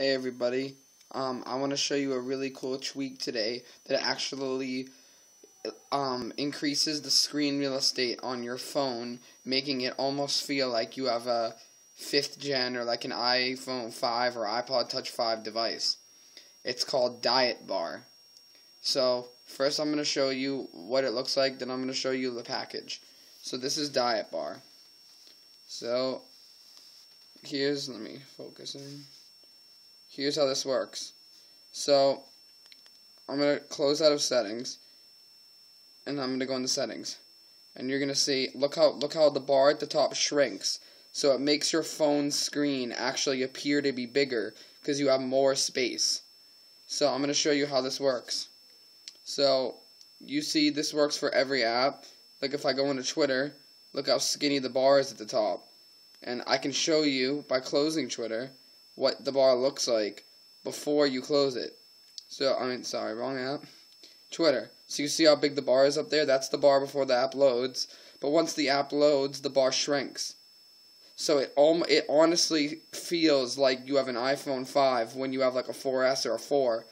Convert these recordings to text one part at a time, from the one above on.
Hey everybody, um, I want to show you a really cool tweak today that actually um, increases the screen real estate on your phone, making it almost feel like you have a 5th gen or like an iPhone 5 or iPod Touch 5 device. It's called Diet Bar. So, first I'm going to show you what it looks like, then I'm going to show you the package. So this is Diet Bar. So, here's, let me focus in here's how this works. So, I'm going to close out of settings, and I'm going to go into settings. And you're going to see, look how, look how the bar at the top shrinks. So it makes your phone screen actually appear to be bigger because you have more space. So I'm going to show you how this works. So you see this works for every app. Like if I go into Twitter, look how skinny the bar is at the top. And I can show you by closing Twitter what the bar looks like before you close it. So, I mean, sorry, wrong app. Twitter. So you see how big the bar is up there? That's the bar before the app loads. But once the app loads, the bar shrinks. So it om- it honestly feels like you have an iPhone 5 when you have like a 4S or a 4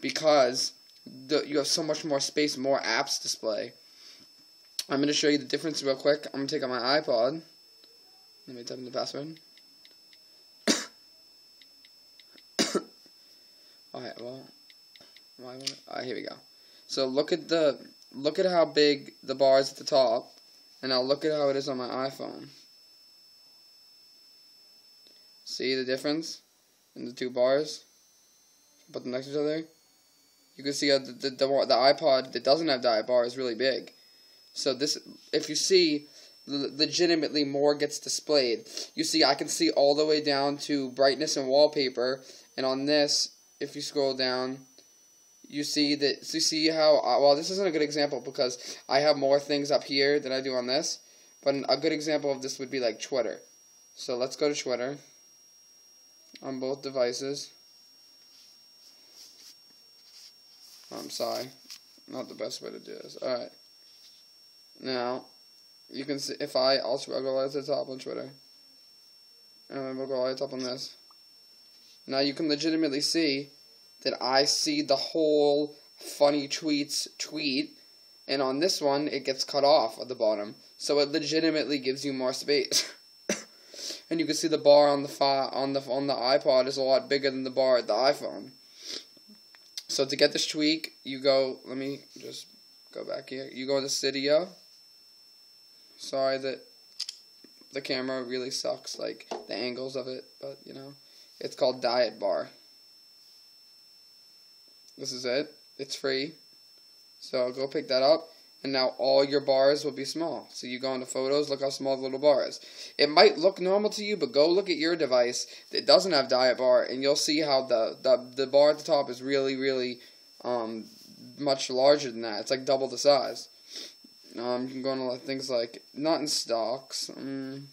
because the, you have so much more space, more apps display. I'm going to show you the difference real quick. I'm going to take out my iPod. Let me type in the password. Alright, well, why Alright, here we go. So look at the look at how big the bar is at the top, and now look at how it is on my iPhone. See the difference in the two bars? Put them next to each other. You can see how the the, the, the iPod that doesn't have diet bar is really big. So this, if you see, legitimately more gets displayed. You see, I can see all the way down to brightness and wallpaper, and on this, if you scroll down, you see that so you see how uh, well this isn't a good example because I have more things up here than I do on this, but a good example of this would be like Twitter. So let's go to Twitter on both devices. I'm sorry, not the best way to do this. All right, now you can see if I also I'll go right to the top on Twitter, and then we'll go right top on this. Now you can legitimately see that I see the whole funny tweets tweet, and on this one it gets cut off at the bottom, so it legitimately gives you more space. and you can see the bar on the on the on the iPod is a lot bigger than the bar at the iPhone. So to get this tweak, you go. Let me just go back here. You go to Cydia. Sorry that the camera really sucks, like the angles of it, but you know. It's called Diet Bar. This is it. It's free. So go pick that up. And now all your bars will be small. So you go into photos, look how small the little bar is. It might look normal to you, but go look at your device that doesn't have diet bar, and you'll see how the, the, the bar at the top is really, really um, much larger than that. It's like double the size. Um, you can go into things like, not in stocks. Um,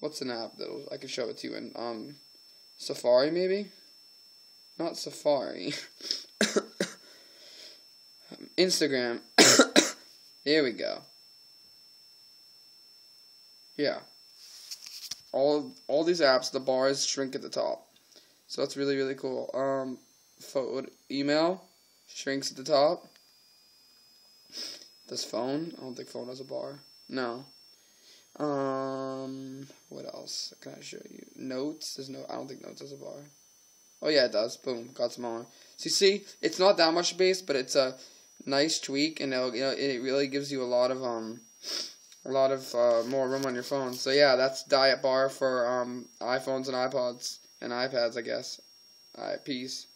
what's an app that I can show it to you in? Um, Safari, maybe? Not Safari. Instagram. Here we go. Yeah. All all these apps, the bars shrink at the top. So that's really really cool. Um, photo, email shrinks at the top. This phone, I don't think phone has a bar. No. Um, what else can I show you? Notes. There's no. I don't think notes has a bar. Oh yeah, it does. Boom, got smaller. So you see, it's not that much space, but it's a nice tweak, and you know, it really gives you a lot of um, a lot of uh, more room on your phone. So yeah, that's diet bar for um iPhones and iPods and iPads, I guess. Alright, peace.